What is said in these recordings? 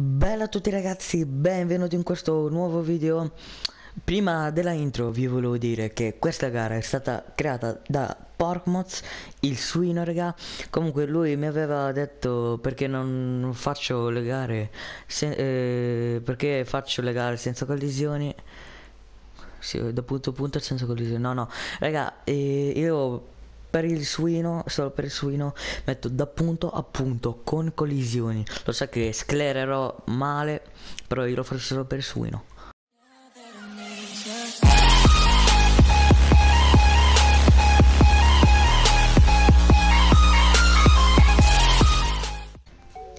Bella a tutti ragazzi, benvenuti in questo nuovo video. Prima della intro vi volevo dire che questa gara è stata creata da Porkmoz, il suino raga. Comunque lui mi aveva detto perché non faccio le gare, se, eh, perché faccio le gare senza collisioni. Sì, da punto a punto senza collisioni. No, no, raga, eh, io per il suino, solo per il suino, metto da punto a punto con collisioni. Lo so che sclererò male, però io lo faccio solo per il suino.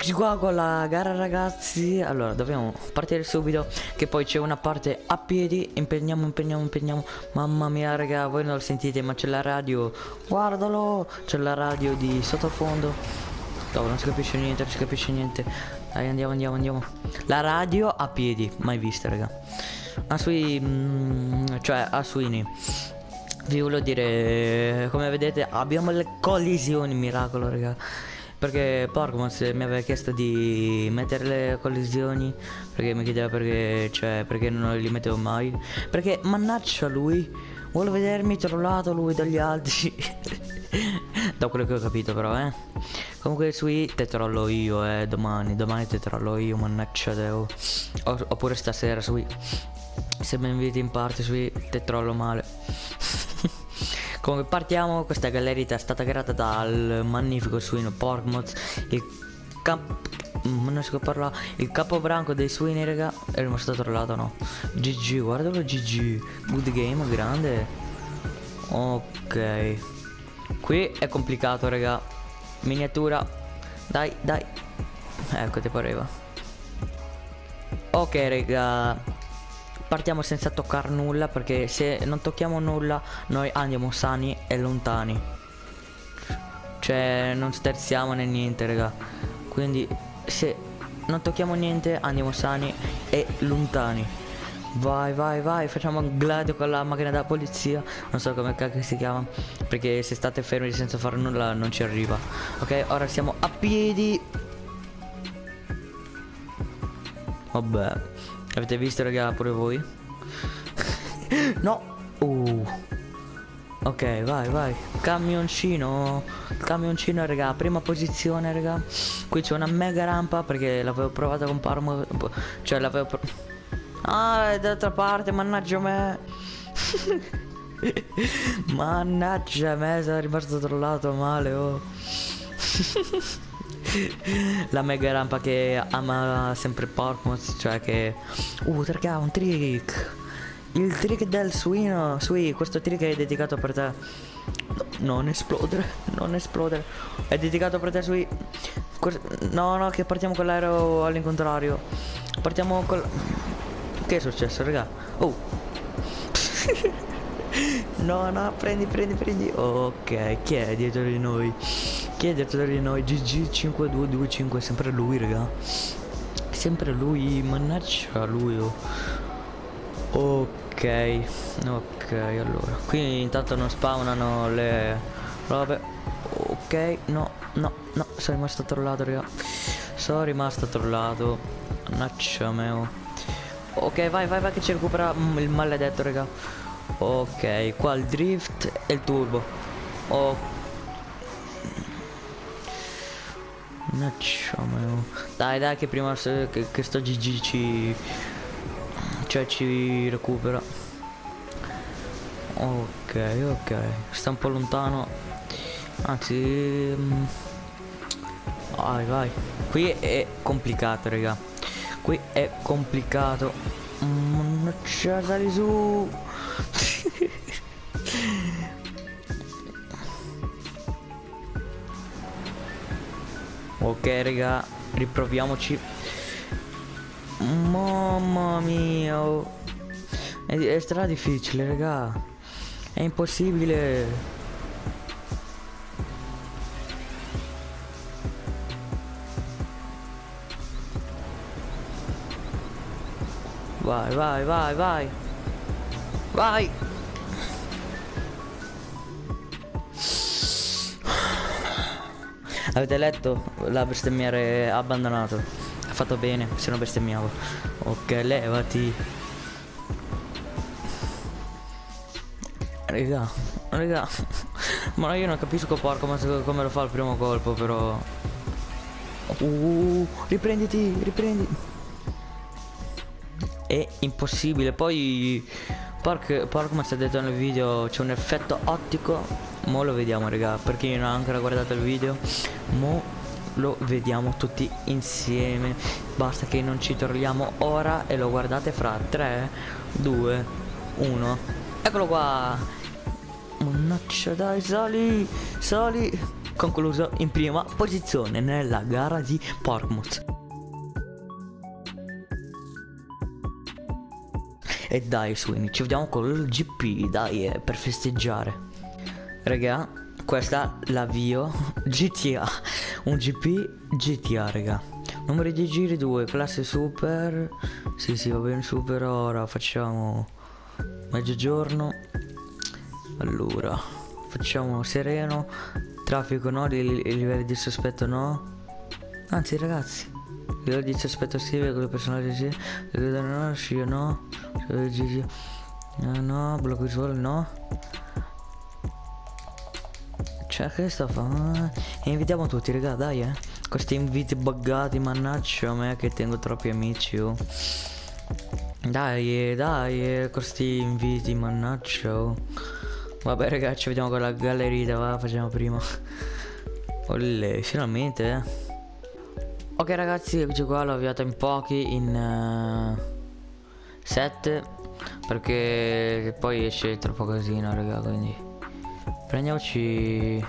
Eccoci qua con la gara ragazzi. Allora dobbiamo partire subito Che poi c'è una parte a piedi. Impegniamo, impegniamo, impegniamo. Mamma mia raga voi non lo sentite ma c'è la radio. Guardalo C'è la radio di sottofondo. No non si capisce niente, non si capisce niente. Dai andiamo, andiamo, andiamo. La radio a piedi, mai vista raga. A sui... Mm, cioè a suini Vi volevo dire Come vedete abbiamo le collisioni Miracolo raga perché Porkmos mi aveva chiesto di mettere le collisioni perché mi chiedeva perché cioè perché non li mettevo mai. Perché mannaggia lui vuole vedermi trollato lui dagli altri. Da quello che ho capito però eh. Comunque sui te trollo io eh domani domani te trollo io mannaggia devo oppure stasera sui. Se mi inviti in parte sui te trollo male Comunque partiamo, questa galleria è stata creata dal magnifico suino Porkmoz, il cap... Mm, non si può parlare, il capobranco dei suini raga, è rimasto trollato no? GG, guardalo GG, good game, grande. Ok. Qui è complicato raga, miniatura, dai, dai. Ecco ti pareva. Ok raga, partiamo senza toccare nulla perché se non tocchiamo nulla noi andiamo sani e lontani. Cioè non sterziamo né niente raga. Quindi se non tocchiamo niente andiamo sani e lontani. Vai vai vai facciamo un gladio con la macchina della polizia. Non so come cacchio si chiama perché se state fermi senza fare nulla non ci arriva. Ok ora siamo a piedi. Vabbè Avete visto raga pure voi? no! Uh. Ok, vai, vai. Camioncino. Camioncino, raga. Prima posizione, raga. Qui c'è una mega rampa perché l'avevo provata con Parmo. Cioè, l'avevo... Pro ah, è d'altra parte, mannaggia me. mannaggia me, sono rimasto trollato male, oh. la mega rampa che ama sempre Porkmouth, cioè che... Uh, raga, un trick! Il trick del suino, sui, questo trick è dedicato per te. No, non esplodere, non esplodere. È dedicato per te sui... No, no, che partiamo con l'aereo all'incontrario. Partiamo col... Che è successo, raga? Oh. no, no, prendi, prendi, prendi. Ok, chi è dietro di noi? Chiedetelo di noi GG5225 sempre lui raga. Sempre lui Mannaggia lui oh. Ok Ok allora. Qui intanto non spawnano le robe. Ok no no no Sono rimasto trollato raga. Sono rimasto trollato. Mannaggia meo. Ok vai vai vai che ci recupera il maledetto raga. Ok qua il drift e il turbo. Ok Mannaggia Dai dai che prima che, che sto GG ci Cioè ci recupera. Ok ok. Sta un po' lontano. Anzi mm, Vai vai. Qui è complicato raga. Qui è complicato. Mannaggia sali su Ok raga Riproviamoci. Mamma mia oh. è, è stra difficile raga. È impossibile. Vai vai vai vai. Vai Avete letto? La bestemmiere abbandonato. Ha fatto bene, se no bestemmiavo. Ok, levati. Raga, raga. Ma io non capisco porco ma come lo fa il primo colpo però. Uh, riprenditi, riprendi. È impossibile. Poi Park, Park come si è detto nel video c'è un effetto ottico. Mo lo vediamo raga. Per chi non ha ancora guardato il video. Mo lo vediamo tutti insieme. Basta che non ci torniamo ora e lo guardate fra 3, 2, 1. Eccolo qua. Mannaggia dai, sali, sali. Concluso in prima posizione nella gara di Portsmouth. E dai Sweeney, ci vediamo con GP, dai, eh, per festeggiare. Raga, questa l'avvio GTA. Un GP GTA, raga. Numeri di giri 2, classe super. Sì, sì, va bene, super. Ora facciamo mezzogiorno allora, facciamo sereno, traffico no, i, livelli di sospetto no. Anzi ragazzi, livelli di sospetto sì, veicolo personale sì, veicolo no, scia no, no, no, blocco visuale no. Cioè che sta fa? E invitiamo tutti raga, dai eh. Questi inviti buggati, mannaggia a me che tengo troppi amici oh. Dai, dai, questi inviti, mannaggia. Vabbè ragazzi, vediamo con la galleria, va, facciamo prima. Olle, finalmente, eh. Ok ragazzi, eccoci qua, l'ho avviato in pochi, in 7. Uh, perché poi esce troppo casino, raga, quindi... Prendiamoci...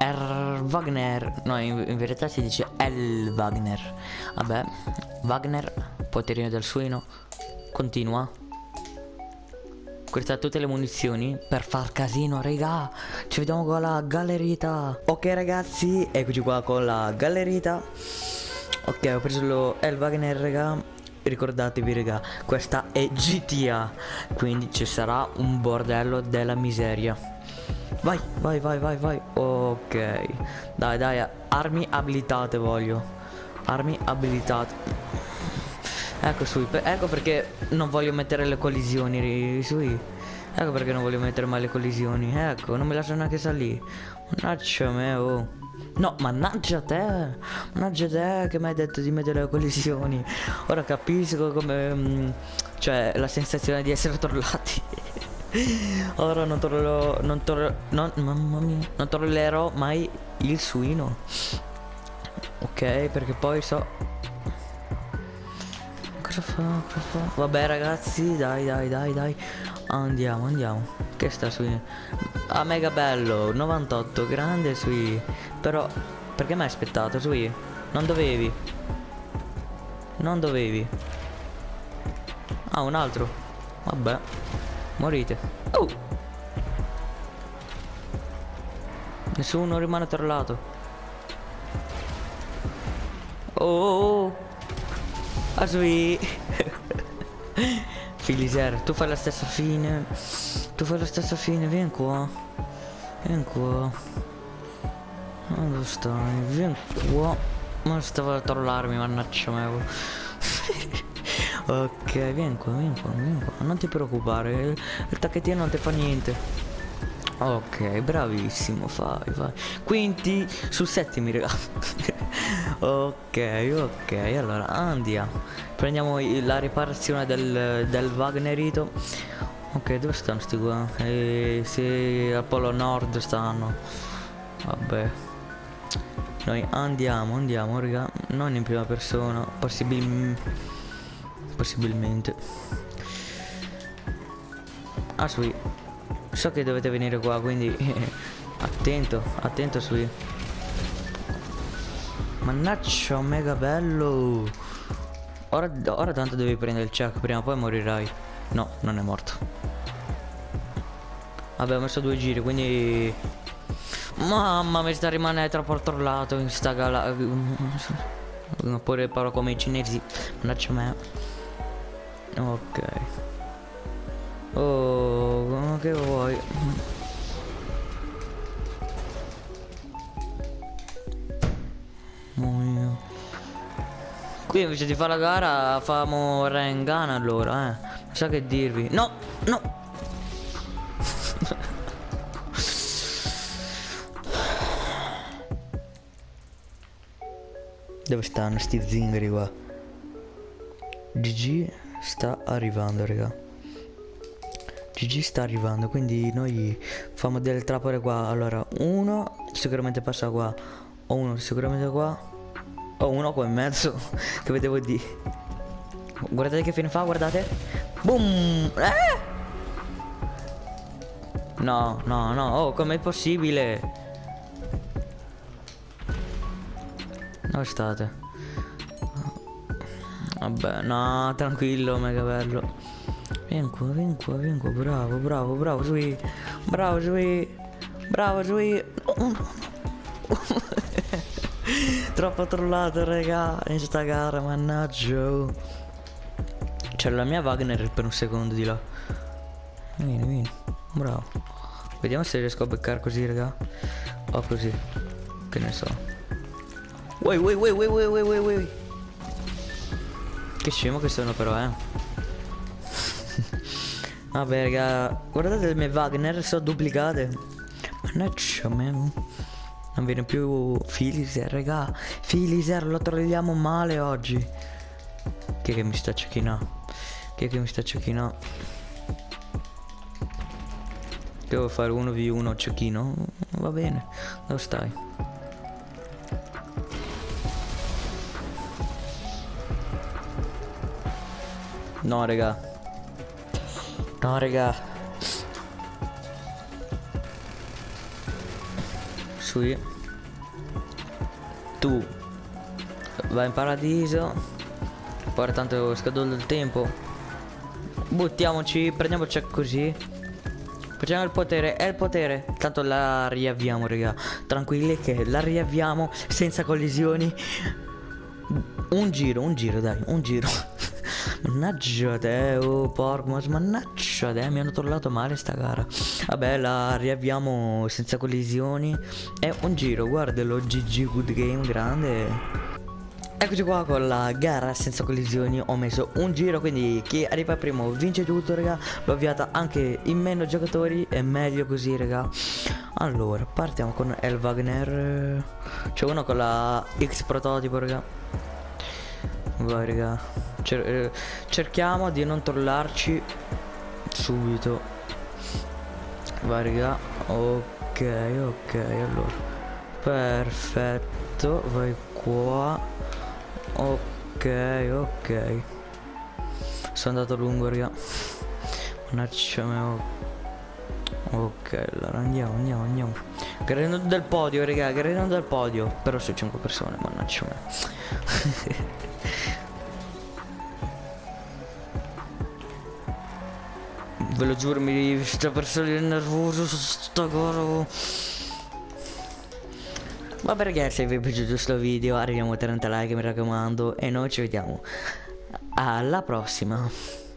R. Wagner, no in, in, verità si dice L. Wagner Vabbè, Wagner, poterino del suino Continua queste tutte le munizioni per far casino, raga. Ci vediamo con la gallerita. Ok, ragazzi, eccoci qua con la gallerita. Ok, ho preso lo El Wagner, raga. Ricordatevi, raga, questa è GTA. Quindi ci sarà un bordello della miseria. Vai, vai, vai, vai, vai. Ok. Dai, dai, armi abilitate voglio. Armi abilitate. Ecco sui, ecco perché non voglio mettere le collisioni sui. Ecco perché non voglio mettere mai le collisioni. Ecco, non mi lascio neanche salire. Mannaggia me, oh. No, mannaggia te. Mannaggia te che mi hai detto di mettere le collisioni. Ora capisco come... Mm, cioè, la sensazione di essere torlati. Ora non torlerò... Non torlerò... Non, mamma mia. Non torlerò mai il suino. Ok, perché poi so cosa fa? Cosa fa? Vabbè ragazzi, dai, dai, dai, dai. Andiamo, andiamo. Che sta sui... Ah, mega bello. 98, grande sui... Però, perché mi hai aspettato sui? Non dovevi. Non dovevi. Ah, un altro. Vabbè. Morite. Oh! Nessuno rimane trollato. Oh! oh, oh. Asui Filiser, tu fai la stessa fine. Tu fai la stessa fine, vieni qua. Vieni qua. Dove stai? Vieni qua. Ma stavo a trollarmi, mannaggia me. Ok, vieni qua, vieni qua, vieni qua. Non ti preoccupare Il tacchettino non ti fa niente Ok, bravissimo, fai, vai. Quinti su settimi, raga. Ok ok allora andiamo prendiamo la riparazione del, del Wagnerito. Ok dove stanno sti qua? Eh, sì al polo nord stanno. Vabbè. Noi andiamo andiamo raga. Non in prima persona possibil possibilmente. Ah sui so che dovete venire qua quindi attento attento sui Mannaggia, mega bello. Ora, ora tanto devi prendere il check, prima o poi morirai. No, non è morto. Vabbè, ho messo due giri, quindi... Mamma mi sta rimanendo troppo trollato in sta gala... Oppure parlo come i cinesi. Mannaggia me. Ok. Oh, che vuoi? Qui invece di fare la gara famo Rengan allora, eh. So che dirvi. No, no. Dove stanno sti zingari qua? GG sta arrivando, raga. GG sta arrivando, quindi noi famo delle trappole qua. Allora, uno sicuramente passa qua. O uno sicuramente qua. O uno qua in mezzo. che vedevo di. Guardate che fine fa, guardate. Boom! Eh! No, no, no. Oh, com'è possibile? Dove state? Vabbè, no, tranquillo, mega bello. Vieni qua, vieni qua, vieni qua, bravo, bravo, bravo, Sui. Bravo, Sui. Bravo, Sui. Troppo trollato, raga, in sta gara, mannaggia. C'è la mia Wagner per un secondo di là. Vieni, vieni. Bravo. Vediamo se riesco a beccare così, raga. O così. Che ne so. Uè, uè, uè, uè, uè, uè, uè. Che scemo che sono però, eh. Vabbè, raga. Guardate le mie Wagner, sono duplicate. Mannaggia, me. Non viene più Filiser, raga. Filiser, lo troviamo male oggi. Chi è che mi sta cecchinando? Chi è che mi sta cecchinando? Devo fare 1v1 cecchino? Va bene. Dove stai? No, raga. No, raga. Sui. Tu. Vai in paradiso. Poi tanto scadendo il tempo. Buttiamoci, prendiamoci così. Facciamo il potere, è il potere. Tanto la riavviamo, raga. Tranquilli che la riavviamo senza collisioni. Un giro, un giro, dai, un giro. Mannaggia te, oh porco, mannaggia te, mi hanno trollato male sta gara. Vabbè, la riavviamo senza collisioni. È un giro, guardalo, GG Good Game, grande. Eccoci qua con la gara senza collisioni Ho messo un giro quindi chi arriva primo vince tutto raga L'ho avviata anche in meno giocatori È meglio così raga Allora partiamo con El Wagner C'è uno con la X prototipo raga Vai raga Cer eh, Cerchiamo di non trollarci Subito. Vai raga. Ok ok allora. Perfetto. Vai qua. Ok ok. Sono andato lungo raga. Mannaggia me Ok allora andiamo andiamo andiamo. Gradino del podio raga Gradino del podio. Però su 5 persone Mannaggia me Ve lo giuro, mi sta per salire nervoso su sta gara. Vabbè ragazzi, se vi è piaciuto questo video, arriviamo a 30 like mi raccomando. E noi ci vediamo alla prossima.